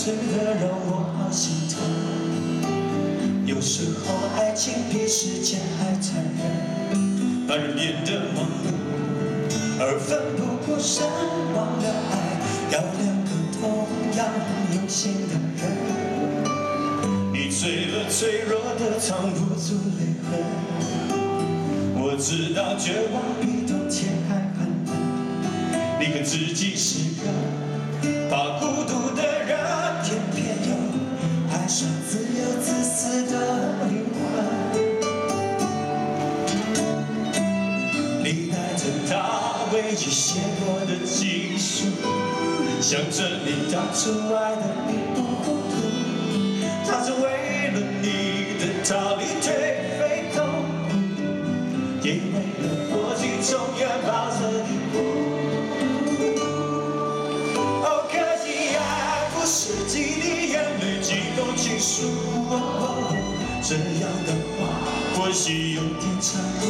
催的让我好心疼。有时候爱情比时间还残忍，把人变得忙碌，而奋不顾身忘了爱，要两个同样用心的人。你醉了，脆弱的藏不住泪痕。我知道绝望比冬天还寒冷，你可自己是个他唯一写过的情书，想证明当初爱的并不糊涂，他是为了你的逃离颓废痛苦，也为了过去永远抱着你哭。哦，可惜爱不是几滴眼泪几封情书，哦这样的话或许有点残酷。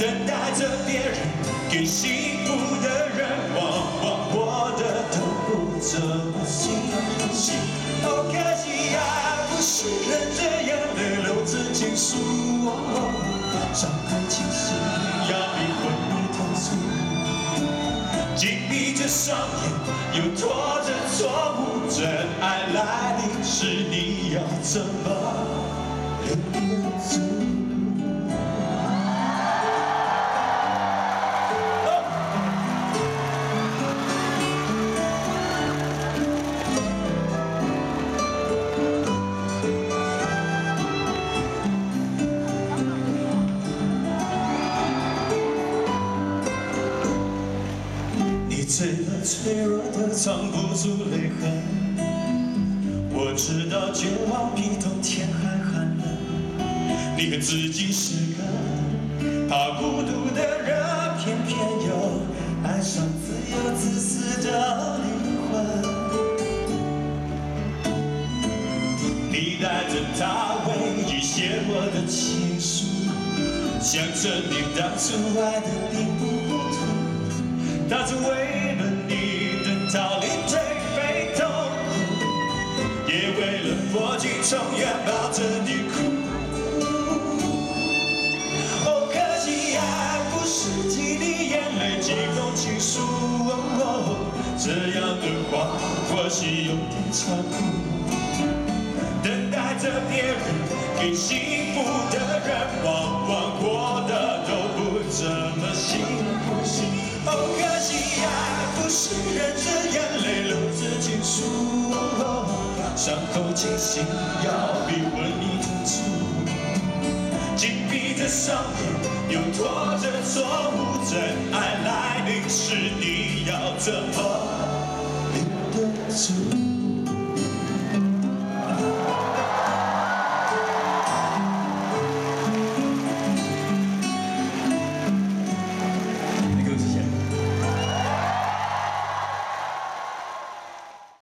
等待着别人给幸福的人，往往过得都不怎么幸福。哦，可惜爱不是忍着眼泪留着情书，伤口清醒要比昏迷痛楚。紧闭着双眼，又拖着错误，真爱来临时，你要怎么留得住？醉了，脆弱的藏不住泪痕。我知道绝望比冬天还寒冷。你可自己是个怕孤独的人，偏偏又爱上自由自私的灵魂。你带着他唯一写过的情书，想证明当初爱的并不糊涂。他只为了你的逃离颓废痛苦，也为了破镜重圆抱着你哭。哦，可惜爱不是几滴眼泪几封情书，哦这样的话或许有点残酷。等待着别人给幸福的人，往往过得都不怎么幸福。结束，伤口清醒要比昏迷痛楚。紧闭着双眼，又拖着错误，真爱来临时，你要怎么留得住？